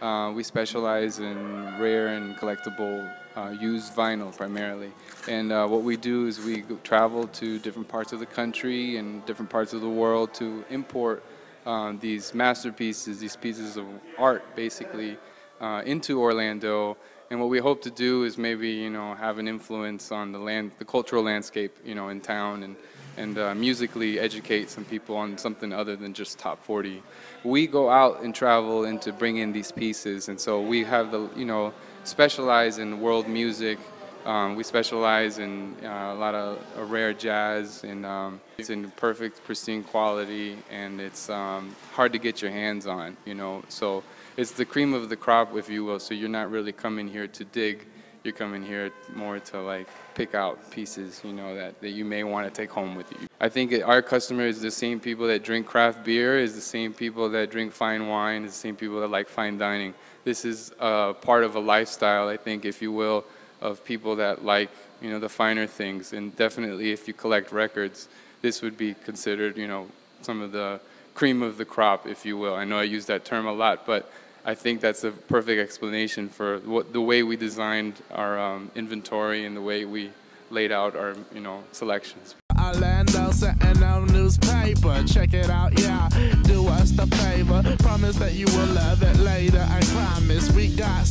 Uh, we specialize in rare and collectible uh, used vinyl primarily. And uh, what we do is we travel to different parts of the country and different parts of the world to import um, these masterpieces, these pieces of art basically, uh, into Orlando. And what we hope to do is maybe, you know, have an influence on the land, the cultural landscape, you know, in town and and uh, musically educate some people on something other than just top 40. We go out and travel and to bring in these pieces, and so we have the you know specialize in world music. Um, we specialize in uh, a lot of rare jazz, and um, it's in perfect, pristine quality, and it's um, hard to get your hands on. You know, so it's the cream of the crop, if you will. So you're not really coming here to dig you're coming here more to like pick out pieces, you know, that, that you may want to take home with you. I think it, our customer is the same people that drink craft beer, is the same people that drink fine wine, is the same people that like fine dining. This is uh, part of a lifestyle, I think, if you will, of people that like, you know, the finer things. And definitely if you collect records, this would be considered, you know, some of the cream of the crop, if you will. I know I use that term a lot, but I think that's a perfect explanation for what, the way we designed our um, inventory and the way we laid out our, you know, selections. Newspaper. Check it out, yeah. Do us the favor. Promise that you will love it later. I promise we got